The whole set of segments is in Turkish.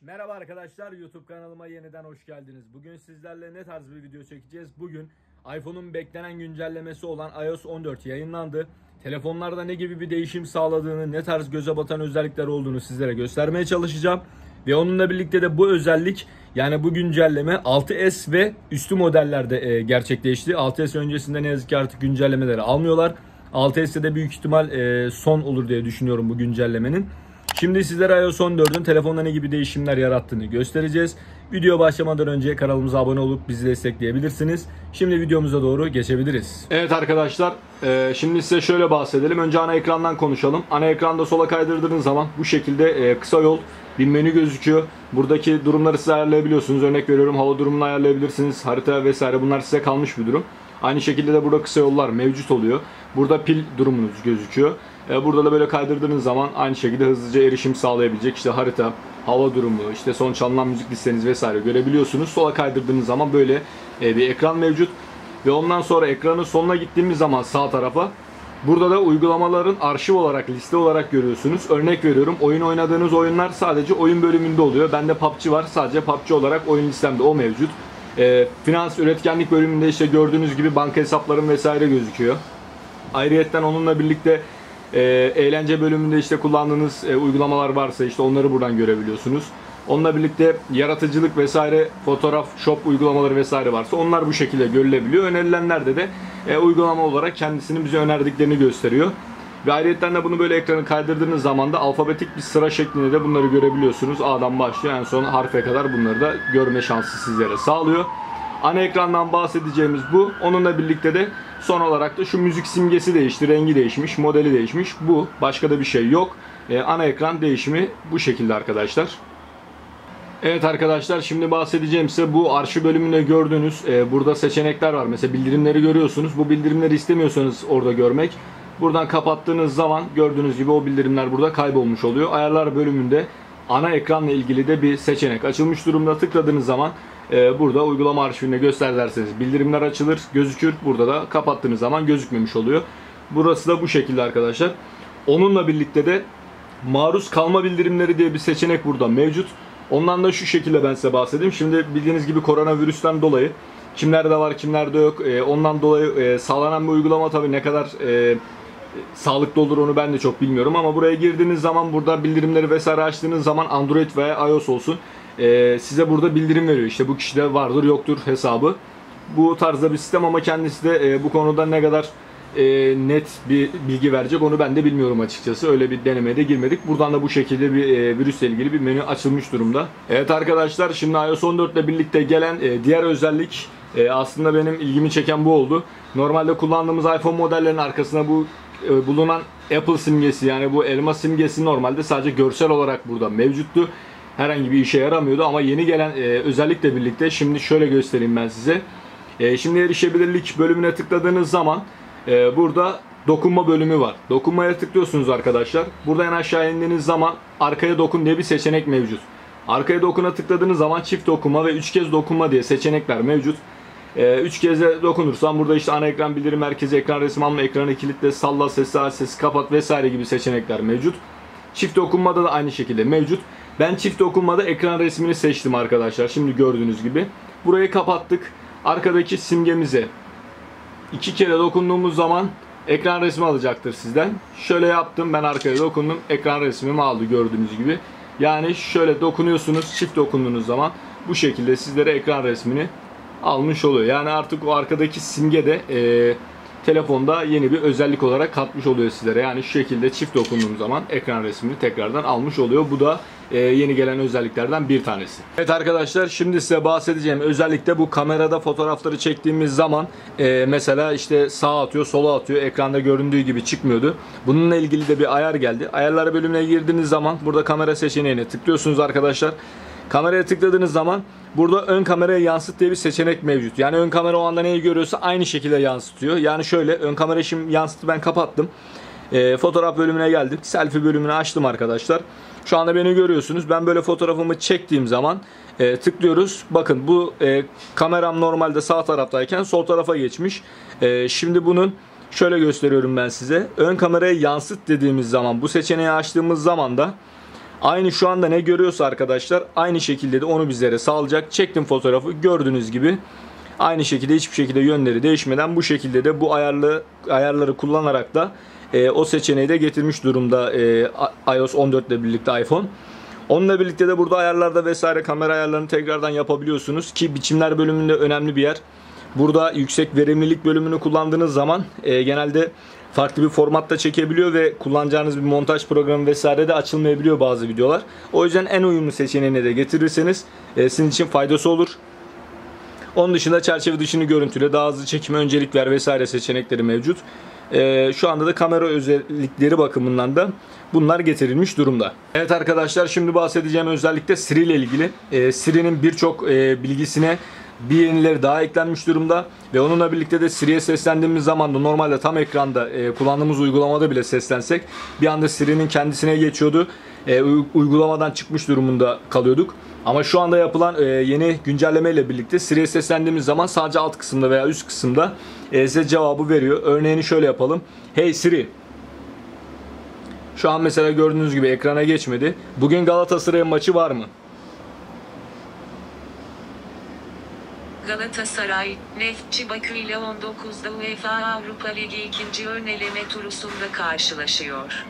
Merhaba arkadaşlar YouTube kanalıma yeniden hoş geldiniz. Bugün sizlerle ne tarz bir video çekeceğiz? Bugün iPhone'un beklenen güncellemesi olan iOS 14 yayınlandı. Telefonlarda ne gibi bir değişim sağladığını, ne tarz göze batan özellikler olduğunu sizlere göstermeye çalışacağım. Ve onunla birlikte de bu özellik yani bu güncelleme 6S ve üstü modellerde e, gerçekleşti. 6S öncesinde ne yazık ki artık güncellemeleri almıyorlar. 6S'te de büyük ihtimal e, son olur diye düşünüyorum bu güncellemenin. Şimdi sizlere iOS 14'ün telefonda ne gibi değişimler yarattığını göstereceğiz. Video başlamadan önce kanalımıza abone olup bizi destekleyebilirsiniz. Şimdi videomuza doğru geçebiliriz. Evet arkadaşlar e, şimdi size şöyle bahsedelim. Önce ana ekrandan konuşalım. Ana ekranda sola kaydırdığınız zaman bu şekilde e, kısa yol bir menü gözüküyor. Buradaki durumları siz ayarlayabiliyorsunuz. Örnek veriyorum hava durumunu ayarlayabilirsiniz. Harita vesaire bunlar size kalmış bir durum. Aynı şekilde de burada kısa yollar mevcut oluyor. Burada pil durumunuz gözüküyor. E, burada da böyle kaydırdığınız zaman aynı şekilde hızlıca erişim sağlayabilecek işte harita, hava durumu, işte son çalınan müzik listeniz vesaire görebiliyorsunuz. Sola kaydırdığınız zaman böyle e, bir ekran mevcut. Ve ondan sonra ekranın sonuna gittiğimiz zaman sağ tarafa Burada da uygulamaların arşiv olarak, liste olarak görüyorsunuz. Örnek veriyorum oyun oynadığınız oyunlar sadece oyun bölümünde oluyor. Bende PUBG var. Sadece PUBG olarak oyun listemde o mevcut. E, finans üretkenlik bölümünde işte gördüğünüz gibi banka hesaplarım vesaire gözüküyor. Ayrıyetten onunla birlikte e, eğlence bölümünde işte kullandığınız e, uygulamalar varsa işte onları buradan görebiliyorsunuz. Onunla birlikte yaratıcılık vesaire fotoğraf, shop uygulamaları vesaire varsa onlar bu şekilde görülebiliyor. Önerilenlerde de e, uygulama olarak kendisini bize önerdiklerini gösteriyor. Ve ayrıyetten de bunu böyle ekranı kaydırdığınız zaman da alfabetik bir sıra şeklinde de bunları görebiliyorsunuz. A'dan başlıyor en son harfe kadar bunları da görme şansı sizlere sağlıyor. Ana ekrandan bahsedeceğimiz bu. Onunla birlikte de son olarak da şu müzik simgesi değişti. Rengi değişmiş, modeli değişmiş. Bu. Başka da bir şey yok. Ee, ana ekran değişimi bu şekilde arkadaşlar. Evet arkadaşlar şimdi bahsedeceğim size bu arşiv bölümünde gördüğünüz e, burada seçenekler var. Mesela bildirimleri görüyorsunuz. Bu bildirimleri istemiyorsanız orada görmek. Buradan kapattığınız zaman gördüğünüz gibi o bildirimler burada kaybolmuş oluyor. Ayarlar bölümünde ana ekranla ilgili de bir seçenek açılmış durumda. Tıkladığınız zaman burada uygulama arşivinde göster derseniz bildirimler açılır, gözükür. Burada da kapattığınız zaman gözükmemiş oluyor. Burası da bu şekilde arkadaşlar. Onunla birlikte de maruz kalma bildirimleri diye bir seçenek burada mevcut. Ondan da şu şekilde ben size bahsedeyim. Şimdi bildiğiniz gibi koronavirüsten dolayı kimlerde var kimlerde yok. E, ondan dolayı e, sağlanan bir uygulama tabii ne kadar e, sağlıklı olur onu ben de çok bilmiyorum ama buraya girdiğiniz zaman burada bildirimleri vesaire açtığınız zaman Android veya iOS olsun e, size burada bildirim veriyor. İşte bu kişide vardır yoktur hesabı. Bu tarzda bir sistem ama kendisi de e, bu konuda ne kadar e, net bir bilgi verecek onu ben de bilmiyorum açıkçası. Öyle bir denemeye de girmedik. Buradan da bu şekilde bir e, virüsle ilgili bir menü açılmış durumda. Evet arkadaşlar şimdi iOS 14 ile birlikte gelen e, diğer özellik e, aslında benim ilgimi çeken bu oldu. Normalde kullandığımız iPhone modellerinin arkasına bu e, bulunan Apple simgesi yani bu elma simgesi normalde sadece görsel olarak burada mevcuttu. Herhangi bir işe yaramıyordu ama yeni gelen e, özellikle birlikte şimdi şöyle göstereyim ben size. E, şimdi erişebilirlik bölümüne tıkladığınız zaman e, burada dokunma bölümü var. Dokunmaya tıklıyorsunuz arkadaşlar. Burada en aşağı indiğiniz zaman arkaya dokun diye bir seçenek mevcut. Arkaya dokuna tıkladığınız zaman çift dokunma ve üç kez dokunma diye seçenekler mevcut. 3 ee, kez de dokunursam burada işte ana ekran bildirim merkezi, ekran resmi alma, ekranı kilitle, salla, sesi aç, sesi kapat vesaire gibi seçenekler mevcut. Çift dokunmada da aynı şekilde mevcut. Ben çift dokunmada ekran resmini seçtim arkadaşlar. Şimdi gördüğünüz gibi. Burayı kapattık. Arkadaki simgemize iki kere dokunduğumuz zaman ekran resmi alacaktır sizden. Şöyle yaptım ben arkaya dokundum. Ekran resmimi aldı gördüğünüz gibi. Yani şöyle dokunuyorsunuz çift dokunduğunuz zaman bu şekilde sizlere ekran resmini almış oluyor. Yani artık o arkadaki simge de e, telefonda yeni bir özellik olarak katmış oluyor sizlere. Yani şu şekilde çift dokunduğum zaman ekran resmini tekrardan almış oluyor. Bu da e, yeni gelen özelliklerden bir tanesi. Evet arkadaşlar şimdi size bahsedeceğim özellikle bu kamerada fotoğrafları çektiğimiz zaman e, mesela işte sağa atıyor sola atıyor ekranda göründüğü gibi çıkmıyordu. Bununla ilgili de bir ayar geldi. Ayarlar bölümüne girdiğiniz zaman burada kamera seçeneğine tıklıyorsunuz arkadaşlar. Kameraya tıkladığınız zaman burada ön kameraya yansıt diye bir seçenek mevcut. Yani ön kamera o anda neyi görüyorsa aynı şekilde yansıtıyor. Yani şöyle ön kamera şimdi yansıtı ben kapattım. E, fotoğraf bölümüne geldim. Selfie bölümünü açtım arkadaşlar. Şu anda beni görüyorsunuz. Ben böyle fotoğrafımı çektiğim zaman e, tıklıyoruz. Bakın bu e, kameram normalde sağ taraftayken sol tarafa geçmiş. E, şimdi bunun şöyle gösteriyorum ben size. Ön kameraya yansıt dediğimiz zaman bu seçeneği açtığımız zaman da Aynı şu anda ne görüyorsa arkadaşlar aynı şekilde de onu bizlere sağlayacak. Çektim fotoğrafı gördüğünüz gibi aynı şekilde hiçbir şekilde yönleri değişmeden bu şekilde de bu ayarlı ayarları kullanarak da e, o seçeneği de getirmiş durumda e, iOS 14 ile birlikte iPhone. Onunla birlikte de burada ayarlarda vesaire kamera ayarlarını tekrardan yapabiliyorsunuz ki biçimler bölümünde önemli bir yer. Burada yüksek verimlilik bölümünü kullandığınız zaman e, genelde farklı bir formatta çekebiliyor ve kullanacağınız bir montaj programı vesaire de açılmayabiliyor bazı videolar. O yüzden en uyumlu seçeneğini de getirirseniz e, sizin için faydası olur. Onun dışında çerçeve dışını görüntüle daha hızlı çekime öncelik ver vesaire seçenekleri mevcut. Ee, şu anda da kamera özellikleri bakımından da bunlar getirilmiş durumda. Evet arkadaşlar şimdi bahsedeceğim özellikle Siri ile ilgili. Ee, Siri'nin birçok e, bilgisine bir yenileri daha eklenmiş durumda ve onunla birlikte de Siri'ye seslendiğimiz zaman da normalde tam ekranda e, kullandığımız uygulamada bile seslensek bir anda Siri'nin kendisine geçiyordu. E, uygulamadan çıkmış durumunda kalıyorduk. Ama şu anda yapılan e, yeni güncelleme ile birlikte Siri'ye seslendiğimiz zaman sadece alt kısımda veya üst kısımda e, size cevabı veriyor. Örneğini şöyle yapalım. Hey Siri. Şu an mesela gördüğünüz gibi ekrana geçmedi. Bugün Galatasaray maçı var mı? Galatasaray, Neftçi Bakü ile 19'da UEFA Avrupa Ligi ikinci ön eleme turusunda karşılaşıyor.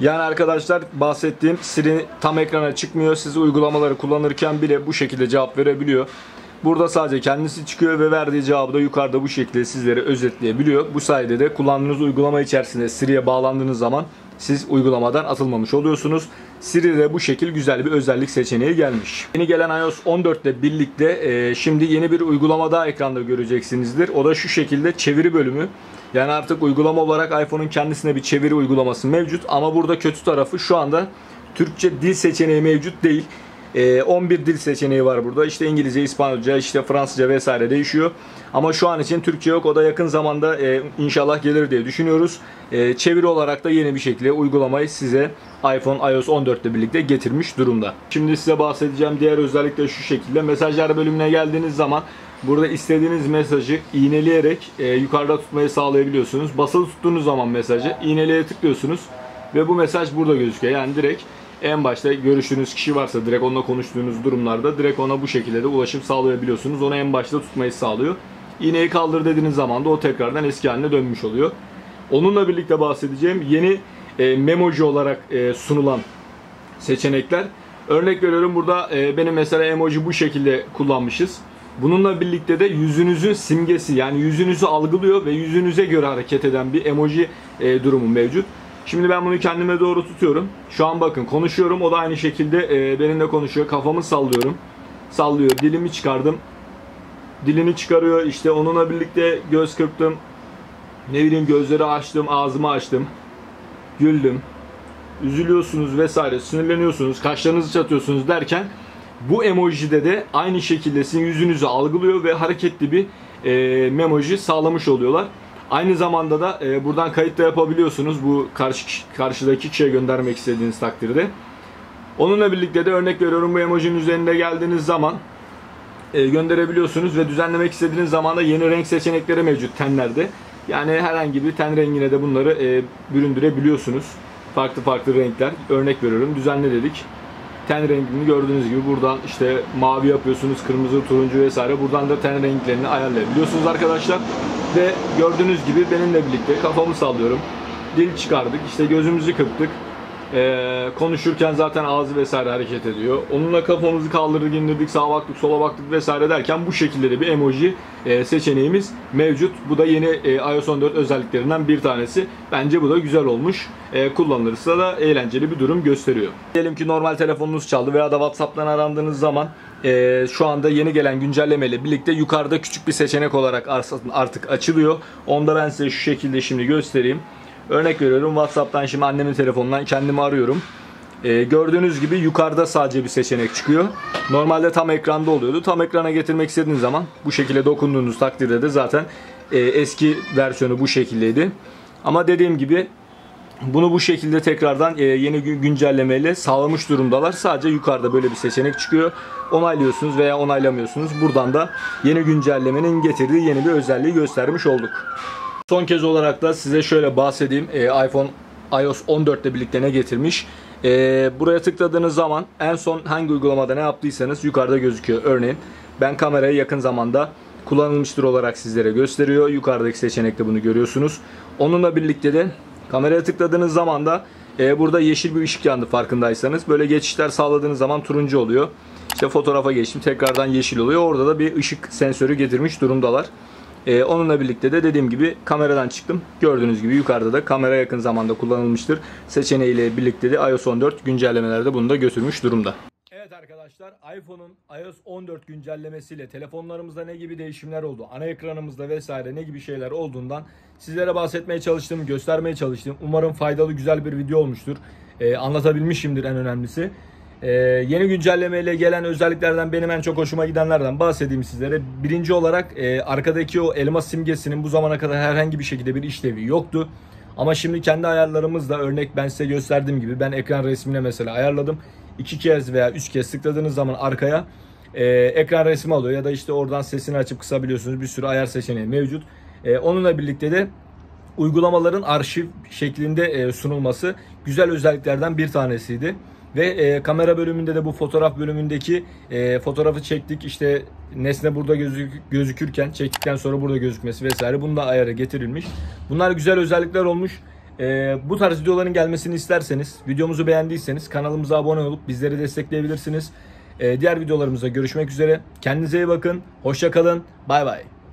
Yani arkadaşlar bahsettiğim Siri tam ekrana çıkmıyor. Siz uygulamaları kullanırken bile bu şekilde cevap verebiliyor. Burada sadece kendisi çıkıyor ve verdiği cevabı da yukarıda bu şekilde sizlere özetleyebiliyor. Bu sayede de kullandığınız uygulama içerisinde Siri'ye bağlandığınız zaman siz uygulamadan atılmamış oluyorsunuz. Siri'de bu şekil güzel bir özellik seçeneği gelmiş. Yeni gelen iOS 14 ile birlikte e, şimdi yeni bir uygulama daha ekranda göreceksinizdir. O da şu şekilde çeviri bölümü. Yani artık uygulama olarak iPhone'un kendisine bir çeviri uygulaması mevcut ama burada kötü tarafı şu anda Türkçe dil seçeneği mevcut değil. 11 ee, dil seçeneği var burada. İşte İngilizce, İspanyolca, işte Fransızca vesaire değişiyor. Ama şu an için Türkçe yok. O da yakın zamanda e, inşallah gelir diye düşünüyoruz. E, çeviri olarak da yeni bir şekilde uygulamayı size iPhone iOS 14 ile birlikte getirmiş durumda. Şimdi size bahsedeceğim diğer özellik de şu şekilde. Mesajlar bölümüne geldiğiniz zaman Burada istediğiniz mesajı iğneleyerek e, yukarıda tutmayı sağlayabiliyorsunuz. Basılı tuttuğunuz zaman mesajı iğneleye tıklıyorsunuz ve bu mesaj burada gözüküyor. Yani direkt en başta görüştüğünüz kişi varsa direkt onunla konuştuğunuz durumlarda direkt ona bu şekilde de ulaşım sağlayabiliyorsunuz. Onu en başta tutmayı sağlıyor. İğneyi kaldır dediğiniz zaman da o tekrardan eski haline dönmüş oluyor. Onunla birlikte bahsedeceğim yeni e, memoji olarak e, sunulan seçenekler. Örnek veriyorum burada e, benim mesela emoji bu şekilde kullanmışız. Bununla birlikte de yüzünüzün simgesi yani yüzünüzü algılıyor ve yüzünüze göre hareket eden bir emoji e, durumu mevcut. Şimdi ben bunu kendime doğru tutuyorum. Şu an bakın konuşuyorum. O da aynı şekilde e, benimle konuşuyor. Kafamı sallıyorum. Sallıyor. Dilimi çıkardım. Dilini çıkarıyor. İşte onunla birlikte göz kırptım. Ne bileyim gözleri açtım. Ağzımı açtım. Güldüm. Üzülüyorsunuz vesaire. Sinirleniyorsunuz. Kaşlarınızı çatıyorsunuz derken bu emojide de aynı şekilde sizin yüzünüzü algılıyor ve hareketli bir e, memoji sağlamış oluyorlar. Aynı zamanda da e, buradan kayıt da yapabiliyorsunuz bu karşı karşıdaki kişiye göndermek istediğiniz takdirde. Onunla birlikte de örnek veriyorum bu emojinin üzerinde geldiğiniz zaman e, gönderebiliyorsunuz ve düzenlemek istediğiniz zaman da yeni renk seçenekleri mevcut tenlerde. Yani herhangi bir ten rengine de bunları e, büründürebiliyorsunuz. Farklı farklı renkler. Örnek veriyorum düzenle dedik ten rengini gördüğünüz gibi buradan işte mavi yapıyorsunuz, kırmızı, turuncu vesaire. Buradan da ten renklerini ayarlayabiliyorsunuz arkadaşlar. Ve gördüğünüz gibi benimle birlikte kafamı sallıyorum. Dil çıkardık, işte gözümüzü kırptık. Ee, konuşurken zaten ağzı vesaire hareket ediyor. Onunla kafamızı kaldırdık, indirdik, sağa baktık, sola baktık vesaire derken bu şekilde de bir emoji e, seçeneğimiz mevcut. Bu da yeni e, iOS 14 özelliklerinden bir tanesi. Bence bu da güzel olmuş. E, kullanılırsa da eğlenceli bir durum gösteriyor. Diyelim ki normal telefonunuz çaldı veya da WhatsApp'tan arandığınız zaman e, şu anda yeni gelen güncellemeyle birlikte yukarıda küçük bir seçenek olarak artık açılıyor. Onda ben size şu şekilde şimdi göstereyim. Örnek veriyorum WhatsApp'tan şimdi annemin telefonundan kendimi arıyorum. Ee, gördüğünüz gibi yukarıda sadece bir seçenek çıkıyor. Normalde tam ekranda oluyordu. Tam ekrana getirmek istediğiniz zaman bu şekilde dokunduğunuz takdirde de zaten e, eski versiyonu bu şekildeydi. Ama dediğim gibi bunu bu şekilde tekrardan e, yeni güncellemeyle sağlamış durumdalar. Sadece yukarıda böyle bir seçenek çıkıyor. Onaylıyorsunuz veya onaylamıyorsunuz. Buradan da yeni güncellemenin getirdiği yeni bir özelliği göstermiş olduk. Son kez olarak da size şöyle bahsedeyim. E, iPhone iOS 14 ile birlikte ne getirmiş? Ee, buraya tıkladığınız zaman en son hangi uygulamada ne yaptıysanız yukarıda gözüküyor. Örneğin ben kamerayı yakın zamanda kullanılmıştır olarak sizlere gösteriyor. Yukarıdaki seçenekte bunu görüyorsunuz. Onunla birlikte de kameraya tıkladığınız zaman da e, burada yeşil bir ışık yandı farkındaysanız. Böyle geçişler sağladığınız zaman turuncu oluyor. İşte fotoğrafa geçtim tekrardan yeşil oluyor. Orada da bir ışık sensörü getirmiş durumdalar. Ee, onunla birlikte de dediğim gibi kameradan çıktım. Gördüğünüz gibi yukarıda da kamera yakın zamanda kullanılmıştır. Seçeneğiyle birlikte de iOS 14 güncellemelerde bunu da götürmüş durumda. Evet arkadaşlar iPhone'un iOS 14 güncellemesiyle telefonlarımızda ne gibi değişimler oldu, ana ekranımızda vesaire ne gibi şeyler olduğundan sizlere bahsetmeye çalıştım, göstermeye çalıştım. Umarım faydalı güzel bir video olmuştur. Ee, anlatabilmişimdir en önemlisi. Ee, yeni güncellemeyle gelen özelliklerden benim en çok hoşuma gidenlerden bahsedeyim sizlere. Birinci olarak e, arkadaki o elmas simgesinin bu zamana kadar herhangi bir şekilde bir işlevi yoktu. Ama şimdi kendi ayarlarımızla örnek ben size gösterdiğim gibi ben ekran resmine mesela ayarladım. İki kez veya üç kez tıkladığınız zaman arkaya e, ekran resmi alıyor ya da işte oradan sesini açıp kısabiliyorsunuz. Bir sürü ayar seçeneği mevcut. E, onunla birlikte de uygulamaların arşiv şeklinde e, sunulması güzel özelliklerden bir tanesiydi. Ve e, kamera bölümünde de bu fotoğraf bölümündeki e, fotoğrafı çektik işte nesne burada gözük, gözükürken çektikten sonra burada gözükmesi vesaire bunun da ayarı getirilmiş. Bunlar güzel özellikler olmuş. E, bu tarz videoların gelmesini isterseniz videomuzu beğendiyseniz kanalımıza abone olup bizleri destekleyebilirsiniz. E, diğer videolarımızda görüşmek üzere. Kendinize iyi bakın. Hoşça kalın. Bay bay.